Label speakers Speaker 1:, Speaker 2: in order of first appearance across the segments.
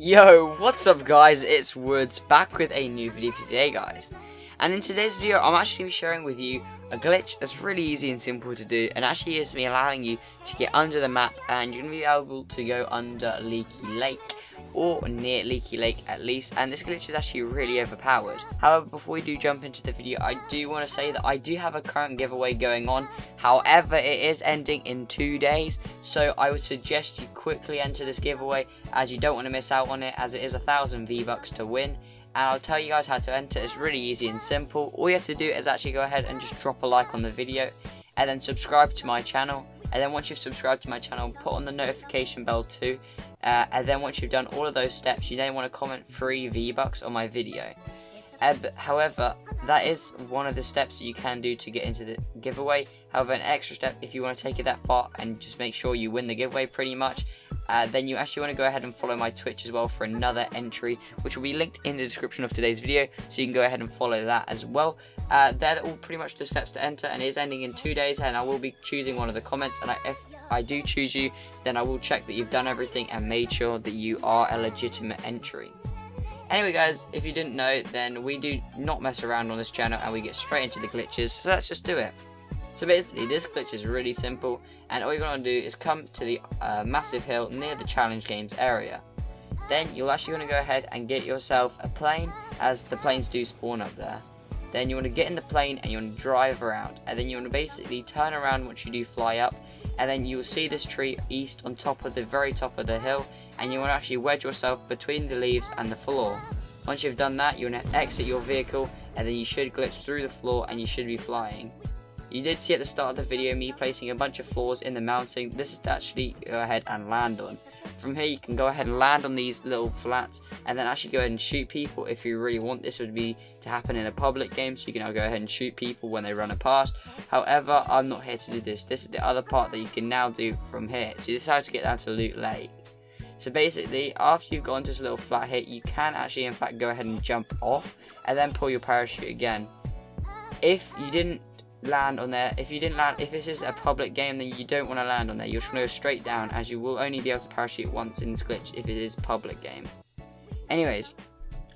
Speaker 1: Yo, what's up guys, it's Woods back with a new video for today guys. And in today's video, I'm actually be sharing with you a glitch that's really easy and simple to do and actually is me allowing you to get under the map and you're going to be able to go under Leaky Lake or near Leaky Lake at least and this glitch is actually really overpowered. However before we do jump into the video I do want to say that I do have a current giveaway going on however it is ending in two days so I would suggest you quickly enter this giveaway as you don't want to miss out on it as it is a thousand V-Bucks to win and I'll tell you guys how to enter. It's really easy and simple. All you have to do is actually go ahead and just drop a like on the video and then subscribe to my channel. And then once you've subscribed to my channel, put on the notification bell too. Uh, and then once you've done all of those steps, you then want to comment free V-Bucks on my video. Uh, however, that is one of the steps that you can do to get into the giveaway. However, an extra step, if you want to take it that far and just make sure you win the giveaway pretty much, uh, then you actually want to go ahead and follow my Twitch as well for another entry, which will be linked in the description of today's video, so you can go ahead and follow that as well. Uh, they're all pretty much the steps to enter, and it is ending in two days, and I will be choosing one of the comments, and I, if I do choose you, then I will check that you've done everything and made sure that you are a legitimate entry. Anyway guys, if you didn't know, then we do not mess around on this channel and we get straight into the glitches, so let's just do it. So basically, this glitch is really simple, and all you're going to do is come to the uh, massive hill near the challenge games area. Then you're actually going to go ahead and get yourself a plane, as the planes do spawn up there. Then you want to get in the plane and you want to drive around, and then you want to basically turn around once you do fly up, and then you will see this tree east on top of the very top of the hill, and you want to actually wedge yourself between the leaves and the floor. Once you've done that, you want to exit your vehicle, and then you should glitch through the floor and you should be flying. You did see at the start of the video me placing a bunch of floors in the mounting. This is to actually go ahead and land on. From here you can go ahead and land on these little flats and then actually go ahead and shoot people if you really want this would be to happen in a public game so you can now go ahead and shoot people when they run past. However, I'm not here to do this. This is the other part that you can now do from here. So you decide to get down to Loot Lake. So basically, after you've gone to this little flat here, you can actually in fact go ahead and jump off and then pull your parachute again. If you didn't land on there. If you didn't land, if this is a public game, then you don't want to land on there. You're going to go straight down, as you will only be able to parachute once in this glitch if it is public game. Anyways,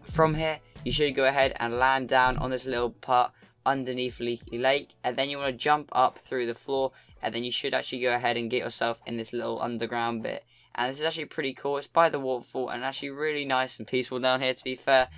Speaker 1: from here, you should go ahead and land down on this little part underneath Leaky Lake, and then you want to jump up through the floor, and then you should actually go ahead and get yourself in this little underground bit. And this is actually pretty cool. It's by the waterfall, and actually really nice and peaceful down here, to be fair.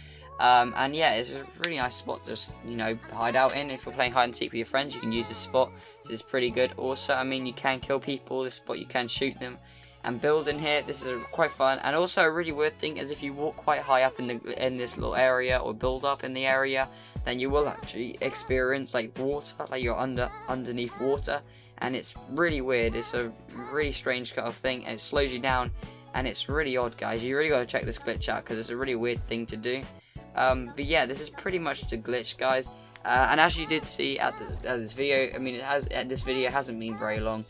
Speaker 1: Um, and yeah, it's a really nice spot to just, you know, hide out in. If you're playing hide and seek with your friends, you can use this spot. This is pretty good. Also, I mean, you can kill people. This spot, you can shoot them. And build in here, this is quite fun. And also, a really weird thing is if you walk quite high up in the in this little area or build up in the area, then you will actually experience like water, like you're under underneath water. And it's really weird. It's a really strange kind of thing, and it slows you down. And it's really odd, guys. You really got to check this glitch out because it's a really weird thing to do. Um, but yeah, this is pretty much the glitch, guys. Uh, and as you did see at, at, this video, I mean, it has this video hasn't been very long.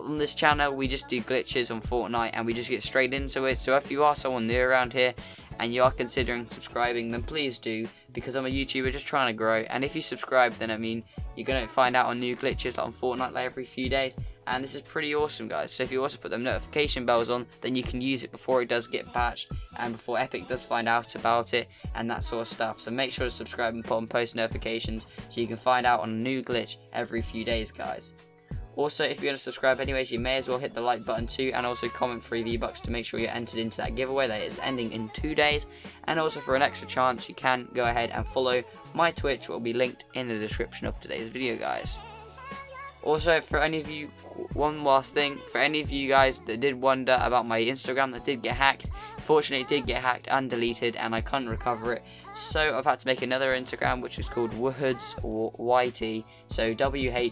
Speaker 1: On this channel, we just do glitches on Fortnite, and we just get straight into it. So if you are someone new around here, and you are considering subscribing, then please do, because I'm a YouTuber just trying to grow. And if you subscribe, then I mean, you're gonna find out on new glitches on Fortnite like every few days and this is pretty awesome guys so if you also put them notification bells on then you can use it before it does get patched and before Epic does find out about it and that sort of stuff so make sure to subscribe and put on post notifications so you can find out on a new glitch every few days guys also, if you're going to subscribe anyways, you may as well hit the like button too, and also comment free V-Bucks to make sure you're entered into that giveaway that is ending in two days. And also for an extra chance, you can go ahead and follow my Twitch, will be linked in the description of today's video, guys. Also, for any of you, one last thing, for any of you guys that did wonder about my Instagram that did get hacked, fortunately it did get hacked and deleted and I couldn't recover it. So I've had to make another Instagram which is called Woods YT, so W-H-O-O-D-S-Y-T,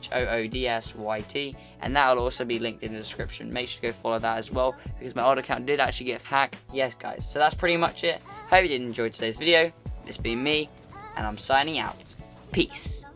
Speaker 1: and that will also be linked in the description. Make sure to go follow that as well, because my old account did actually get hacked. Yes guys, so that's pretty much it. Hope you did enjoy today's video. It's been me, and I'm signing out. Peace.